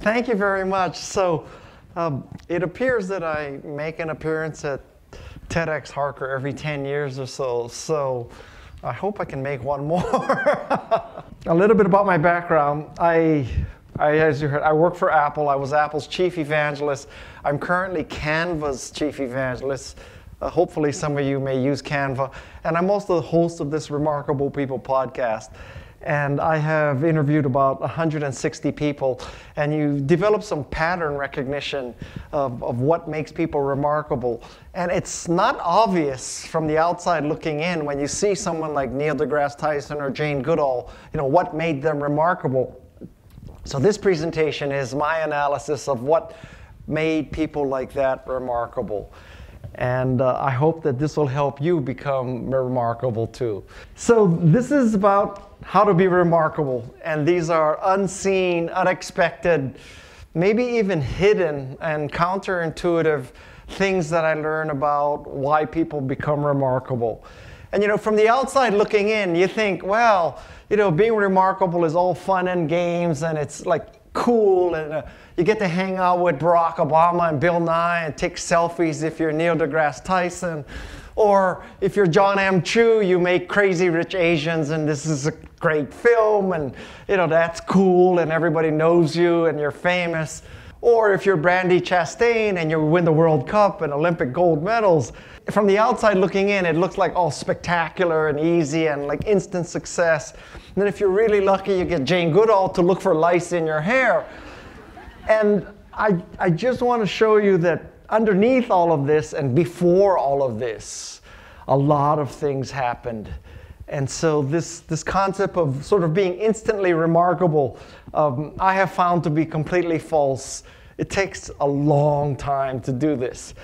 Thank you very much. So um, it appears that I make an appearance at TEDx Harker every 10 years or so. So I hope I can make one more. a little bit about my background. I, I, as you heard, I work for Apple. I was Apple's chief evangelist. I'm currently Canva's chief evangelist. Uh, hopefully, some of you may use Canva. And I'm also the host of this Remarkable People podcast and I have interviewed about 160 people, and you develop some pattern recognition of, of what makes people remarkable. And it's not obvious from the outside looking in when you see someone like Neil deGrasse Tyson or Jane Goodall, you know, what made them remarkable. So this presentation is my analysis of what made people like that remarkable. And uh, I hope that this will help you become remarkable too. So this is about how to be remarkable. And these are unseen, unexpected, maybe even hidden and counterintuitive things that I learn about why people become remarkable. And you know, from the outside looking in, you think, well, you know, being remarkable is all fun and games and it's like cool and uh, you get to hang out with Barack Obama and Bill Nye and take selfies if you're Neil deGrasse Tyson. Or if you're John M. Chu, you make Crazy Rich Asians and this is a great film and you know that's cool and everybody knows you and you're famous. Or if you're Brandi Chastain and you win the World Cup and Olympic gold medals, from the outside looking in, it looks like all spectacular and easy and like instant success. And then if you're really lucky, you get Jane Goodall to look for lice in your hair. And I, I just want to show you that underneath all of this and before all of this, a lot of things happened. And so this, this concept of sort of being instantly remarkable, um, I have found to be completely false. It takes a long time to do this.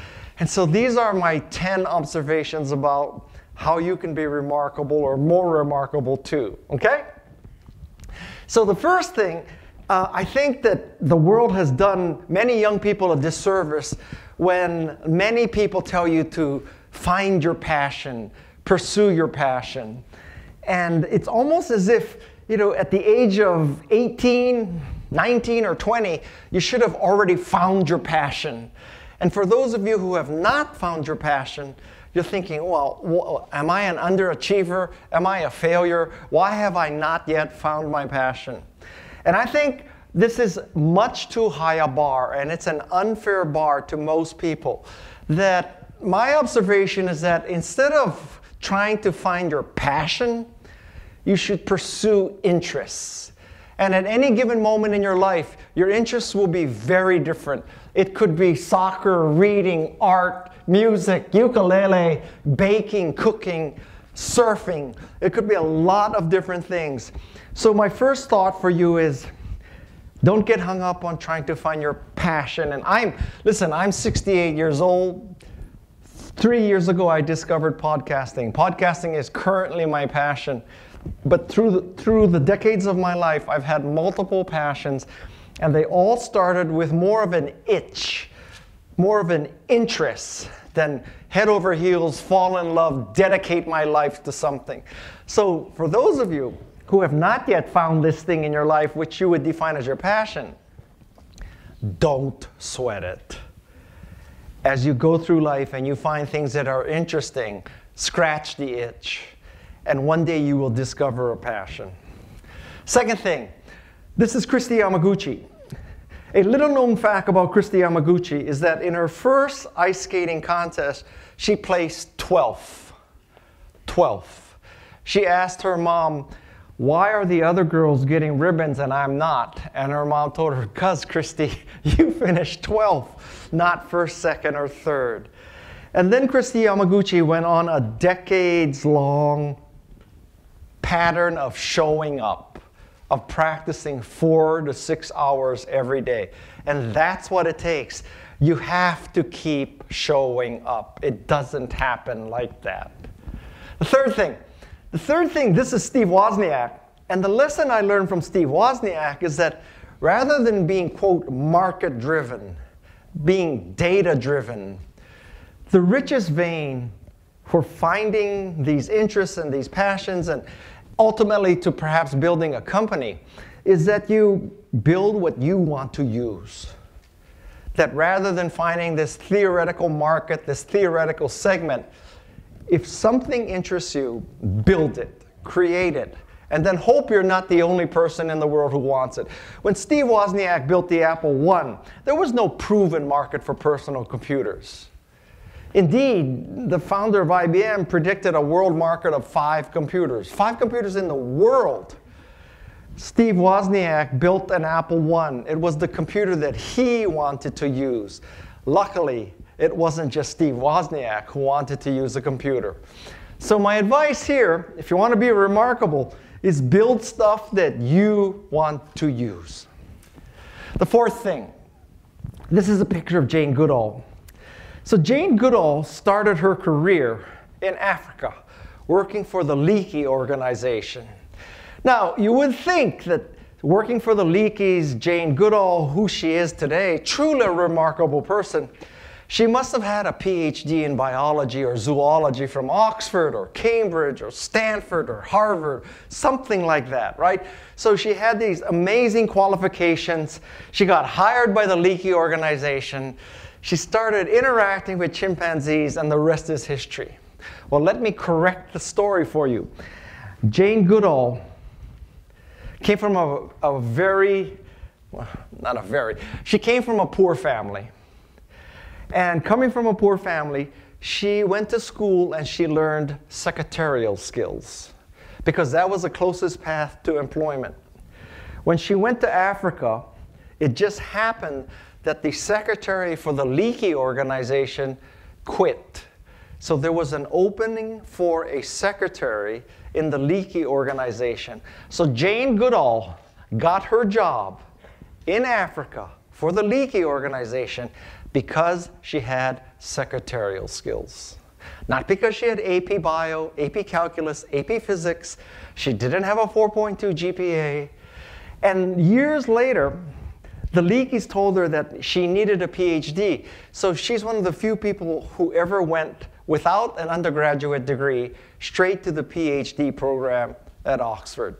And so these are my 10 observations about how you can be remarkable or more remarkable too, okay? So the first thing, uh, I think that the world has done many young people a disservice when many people tell you to find your passion, pursue your passion. And it's almost as if, you know, at the age of 18, 19, or 20, you should have already found your passion. And for those of you who have not found your passion, you're thinking, well, am I an underachiever? Am I a failure? Why have I not yet found my passion? And I think this is much too high a bar, and it's an unfair bar to most people. That my observation is that instead of trying to find your passion, you should pursue interests. And at any given moment in your life, your interests will be very different. It could be soccer, reading, art, music, ukulele, baking, cooking, surfing. It could be a lot of different things. So, my first thought for you is don't get hung up on trying to find your passion. And I'm, listen, I'm 68 years old. Three years ago, I discovered podcasting. Podcasting is currently my passion. But through the, through the decades of my life, I've had multiple passions, and they all started with more of an itch, more of an interest than head over heels, fall in love, dedicate my life to something. So, for those of you who have not yet found this thing in your life which you would define as your passion, don't sweat it. As you go through life and you find things that are interesting, scratch the itch, and one day you will discover a passion. Second thing, this is Kristi Yamaguchi. A little known fact about Kristi Yamaguchi is that in her first ice skating contest, she placed 12th. 12th. She asked her mom, why are the other girls getting ribbons and I'm not? And her mom told her, because Kristi, you finished 12th, not first, second, or third. And then Kristi Yamaguchi went on a decades long pattern of showing up, of practicing four to six hours every day. And that's what it takes. You have to keep showing up. It doesn't happen like that. The third thing, the third thing, this is Steve Wozniak. And the lesson I learned from Steve Wozniak is that rather than being, quote, market driven, being data driven, the richest vein for finding these interests and these passions and ultimately to perhaps building a company is that you build what you want to use. That rather than finding this theoretical market, this theoretical segment, if something interests you, build it, create it, and then hope you're not the only person in the world who wants it. When Steve Wozniak built the Apple I, there was no proven market for personal computers. Indeed, the founder of IBM predicted a world market of five computers, five computers in the world. Steve Wozniak built an Apple I. It was the computer that he wanted to use. Luckily, it wasn't just Steve Wozniak who wanted to use a computer. So my advice here, if you want to be remarkable, is build stuff that you want to use. The fourth thing, this is a picture of Jane Goodall. So Jane Goodall started her career in Africa, working for the Leakey organization. Now, you would think that working for the Leakeys, Jane Goodall, who she is today, truly a remarkable person, she must have had a PhD in biology or zoology from Oxford or Cambridge or Stanford or Harvard, something like that, right? So she had these amazing qualifications. She got hired by the Leakey organization. She started interacting with chimpanzees, and the rest is history. Well, let me correct the story for you. Jane Goodall came from a, a very, well, not a very, she came from a poor family. And coming from a poor family, she went to school and she learned secretarial skills because that was the closest path to employment. When she went to Africa, it just happened that the secretary for the Leakey organization quit. So there was an opening for a secretary in the Leakey organization. So Jane Goodall got her job in Africa for the Leakey organization because she had secretarial skills. Not because she had AP Bio, AP Calculus, AP Physics. She didn't have a 4.2 GPA. And years later, the Leakeys told her that she needed a PhD. So she's one of the few people who ever went without an undergraduate degree straight to the PhD program at Oxford.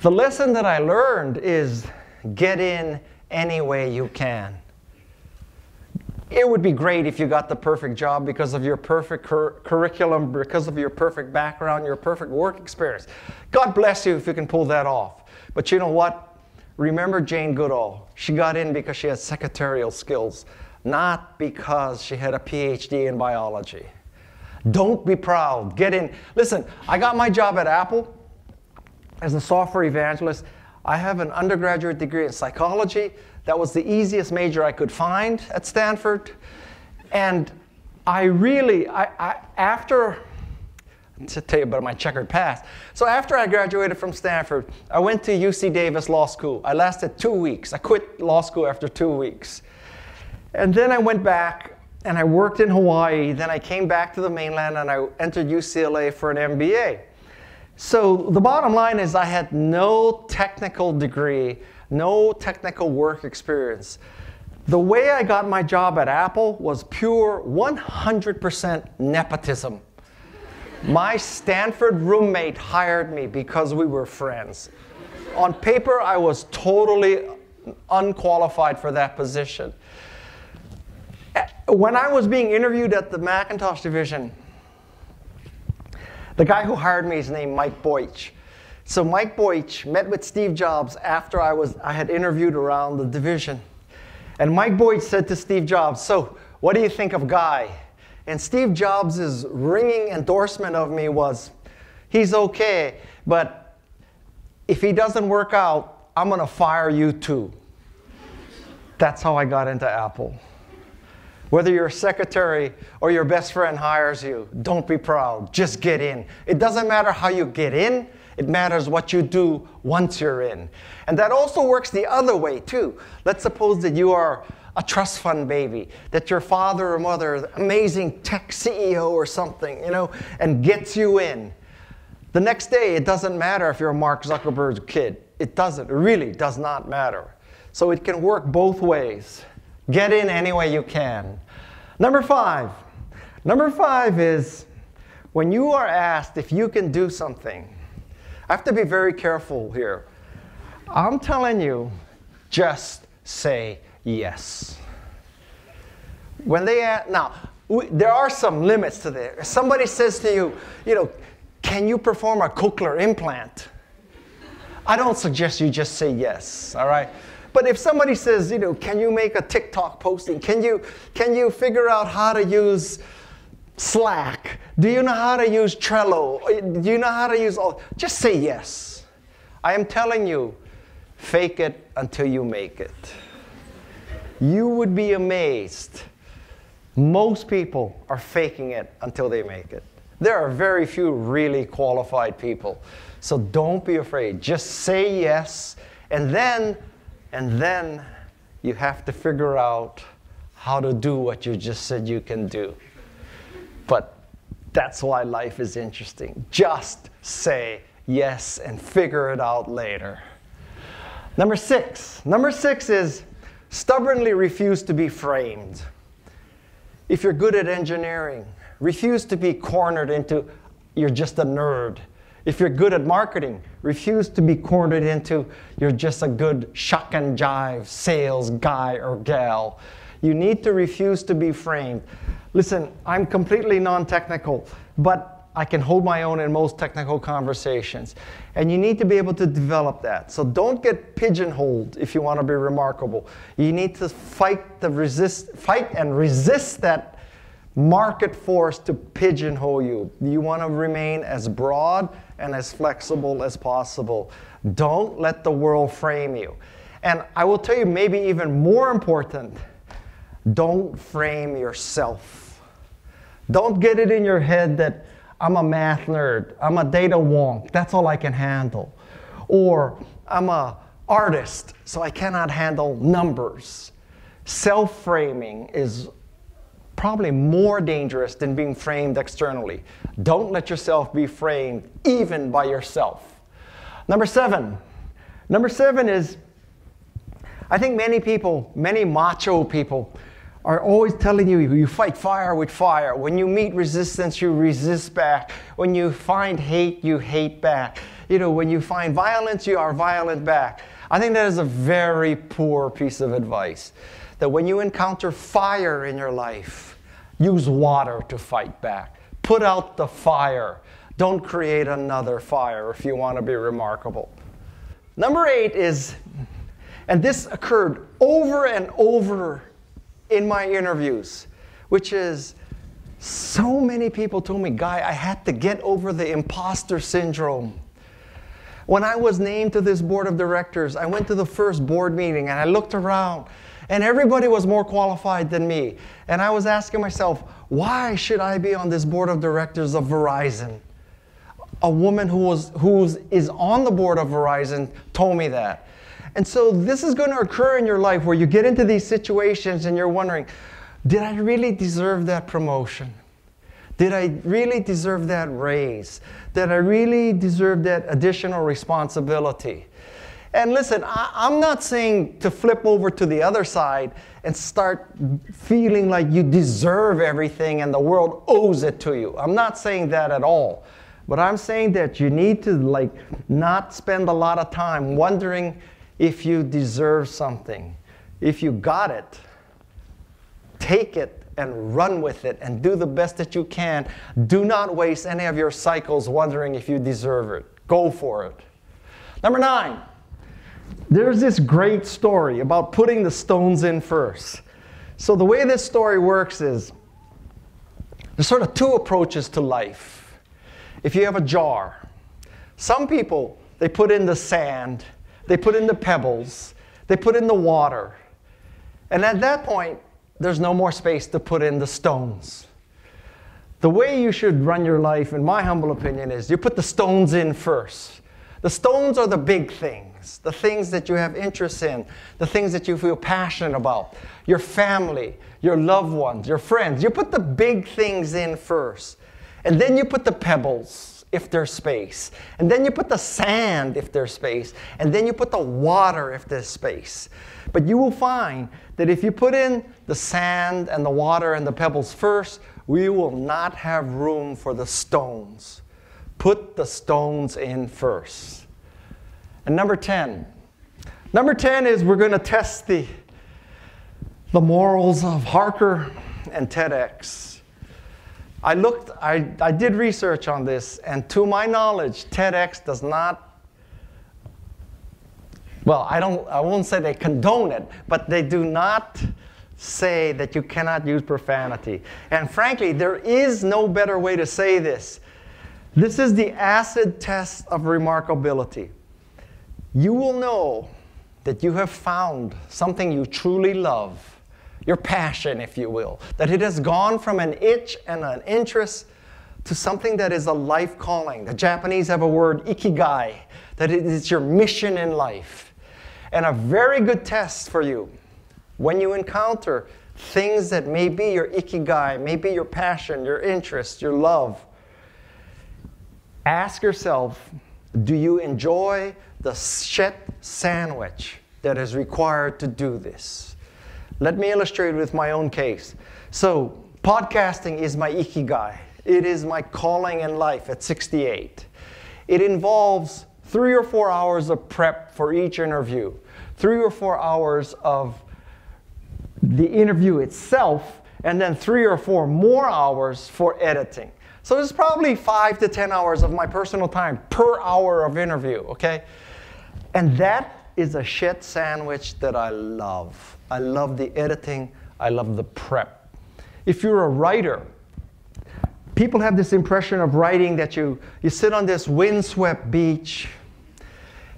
The lesson that I learned is get in any way you can. It would be great if you got the perfect job because of your perfect cur- curriculum, because of your perfect background, your perfect work experience. God bless you if you can pull that off. But you know what? Remember Jane Goodall. She got in because she had secretarial skills, not because she had a PhD in biology. Don't be proud. Get in. Listen, I got my job at Apple as a software evangelist. I have an undergraduate degree in psychology. That was the easiest major I could find at Stanford. And I really, I, I after to tell you about my checkered past. So after I graduated from Stanford, I went to UC Davis Law School. I lasted two weeks. I quit law school after two weeks. And then I went back and I worked in Hawaii. Then I came back to the mainland and I entered UCLA for an MBA. So the bottom line is I had no technical degree, no technical work experience. The way I got my job at Apple was pure 100% nepotism. My Stanford roommate hired me because we were friends. On paper, I was totally unqualified for that position. Uh, when I was being interviewed at the Macintosh division, the guy who hired me is named Mike Boich. So Mike Boich met with Steve Jobs after I, was, I had interviewed around the division. And Mike Boich said to Steve Jobs, so what do you think of Guy? And Steve Jobs' ringing endorsement of me was, he's okay, but if he doesn't work out, I'm to fire you too. That's how I got into Apple. Whether your secretary or your best friend hires you, don't be proud. Just get in. It doesn't matter how you get in, it matters what you do once you're in. And that also works the other way, too. Let's suppose that you are a trust fund baby, that your father or mother, amazing tech CEO or something, you know, and gets you in. The next day, it doesn't matter if you're Mark Zuckerberg kid. It doesn't, it really does not matter. So it can work both ways. Get in any way you can. Number five. Number five is when you are asked if you can do something, I have to be very careful here. I'm telling you, just say yes. When they ask, now, we, there are some limits to this. If somebody says to you, you know, can you perform a cochlear implant? I don't suggest you just say yes, all right? But if somebody says, you know, can you make a TikTok posting? Can you, can you figure out how to use Slack? Do you know how to use Trello? Do you know how to use all? Just say yes. I am telling you, fake it until you make it. You would be amazed. Most people are faking it until they make it. There are very few really qualified people. So don't be afraid. Just say yes, and then, and then you have to figure out how to do what you just said you can do. But that's why life is interesting. Just say yes and figure it out later. Number six. Number six is stubbornly refuse to be framed. If you're good at engineering, refuse to be cornered into you're just a nerd. If you're good at marketing, refuse to be cornered into you're just a good shuck and jive sales guy or gal. You need to refuse to be framed. Listen, I'm completely non technical, but I can hold my own in most technical conversations. And you need to be able to develop that. So don't get pigeonholed if you want to be remarkable. You need to fight, the resist, fight and resist that market force to pigeonhole you. You want to remain as broad and as flexible as possible. Don't let the world frame you. And I will tell you, maybe even more important, don't frame yourself. Don't get it in your head that I'm a math nerd, I'm a data wonk, that's all I can handle. Or I'm a artist, so I cannot handle numbers. Self-framing is probably more dangerous than being framed externally. Don't let yourself be framed even by yourself. Number seven. Number seven is I think many people, many macho people, are always telling you you fight fire with fire. When you meet resistance, you resist back. When you find hate, you hate back. You know, when you find violence, you are violent back. I think that is a very poor piece of advice. That when you encounter fire in your life, use water to fight back. Put out the fire. Don't create another fire if you want to be remarkable. Number eight is, and this occurred over and over in my interviews, which is so many people told me, Guy, I had to get over the imposter syndrome. When I was named to this board of directors, I went to the first board meeting and I looked around and everybody was more qualified than me. And I was asking myself, why should I be on this board of directors of Verizon? A woman who was who is on the board of Verizon told me that. And so this is going to occur in your life where you get into these situations and you're wondering, did I really deserve that promotion? Did I really deserve that raise? Did I really deserve that additional responsibility? And listen, I, am not saying to flip over to the other side and start feeling like you deserve everything and the world owes it to you. I'm not saying that at all. But I'm saying that you need to like not spend a lot of time wondering if you deserve something. If you got it, take it and run with it and do the best that you can. Do not waste any of your cycles wondering if you deserve it. Go for it. Number nine, there's this great story about putting the stones in first. So, the way this story works is there's sort of two approaches to life. If you have a jar, some people, they put in the sand they put in the pebbles, they put in the water. And at that point, there's no more space to put in the stones. The way you should run your life, in my humble opinion, is you put the stones in first. The stones are the big things, the things that you have interest in, the things that you feel passionate about, your family, your loved ones, your friends. You put the big things in first. And then you put the pebbles if there's space. And then you put the sand if there's space. And then you put the water if there's space. But you will find that if you put in the sand and the water and the pebbles first, we will not have room for the stones. Put the stones in first. And number 10, Number 10 is we're going to test the, the morals of Harker and TEDx. I looked, I, I did research on this, and to my knowledge, TEDx does not, well, I don't, I won't say they condone it, but they do not say that you cannot use profanity. And frankly, there is no better way to say this. This is the acid test of remarkability. You will know that you have found something you truly love, your passion, if you will, that it has gone from an itch and an interest to something that is a life calling. The Japanese have a word, ikigai, that it is your mission in life. And a very good test for you when you encounter things that may be your ikigai, may be your passion, your interest, your love, ask yourself do you enjoy the shit sandwich that is required to do this? Let me illustrate with my own case. So, podcasting is my ikigai, it is my calling in life at 68. It involves three or four hours of prep for each interview, three or four hours of the interview itself, and then three or four more hours for editing. So it's probably five to 10 hours of my personal time per hour of interview, okay? And that is a shit sandwich that I love. I love the editing, I love the prep. If you're a writer, people have this impression of writing that you, you sit on this windswept beach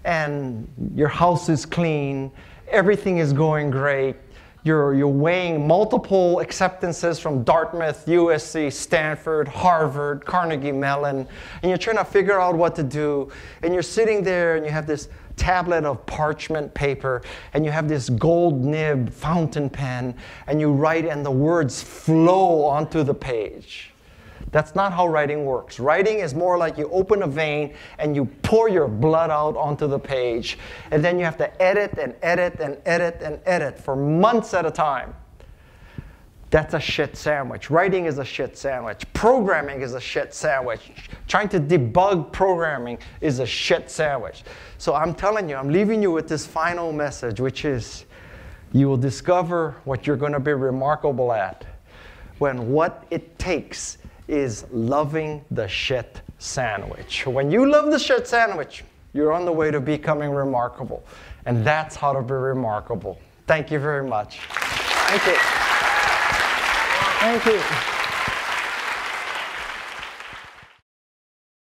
and your house is clean, everything is going great, you're, you're weighing multiple acceptances from Dartmouth, USC, Stanford, Harvard, Carnegie Mellon, and you're trying to figure out what to do. And you're sitting there and you have this tablet of parchment paper and you have this gold nib fountain pen and you write and the words flow onto the page. That's not how writing works. Writing is more like you open a vein and you pour your blood out onto the page. And then you have to edit and edit and edit and edit for months at a time. That's a shit sandwich. Writing is a shit sandwich. Programming is a shit sandwich. Trying to debug programming is a shit sandwich. So I'm telling you, I'm leaving you with this final message, which is you will discover what you're going to be remarkable at when what it takes is loving the shit sandwich. When you love the shit sandwich, you're on the way to becoming remarkable. And that's how to be remarkable. Thank you very much. Thank you. Thank you.